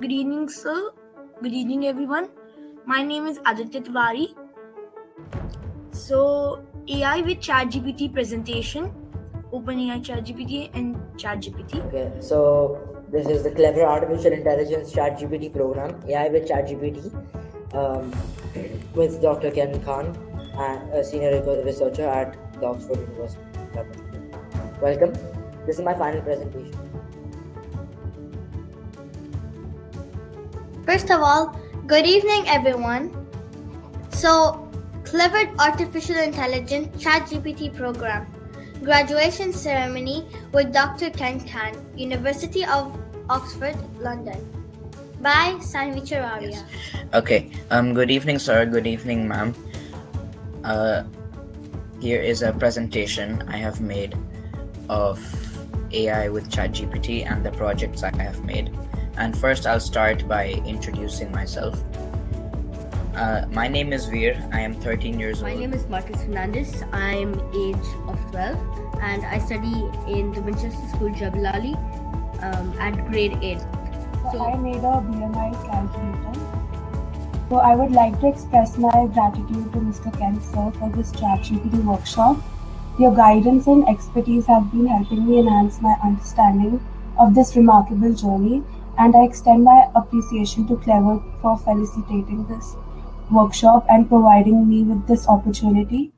Good evening, sir. Good evening, everyone. My name is Aditya Tiwari. So, AI with ChatGPT presentation, OpenAI ChatGPT and ChatGPT. Okay, so this is the Clever Artificial Intelligence ChatGPT program, AI with ChatGPT, um, with Dr. Ken Kahn, a senior researcher at the Oxford University. Welcome. This is my final presentation. First of all, good evening, everyone. So, Clever Artificial Intelligence ChatGPT program. Graduation ceremony with Dr. Ken Kahn, University of Oxford, London. By Saanvi Chouraria. Okay. Um. Good evening, sir. Good evening, ma'am. Uh, here is a presentation I have made of AI with ChatGPT and the projects I have made. And first, I'll start by introducing myself. Uh, my name is Veer. I am 13 years My old. My name is Marcus Fernandes. I'm age of 12 and I study in the Winchester School Jabalali um, at grade 8. So So- I made a BMI calculator. So I would like to express my gratitude to Mr. Ken sir for this ChatGPT workshop. Your guidance and expertise have been helping me enhance my understanding of this remarkable journey, and I extend my appreciation to Clever for facilitating this workshop and providing me with this opportunity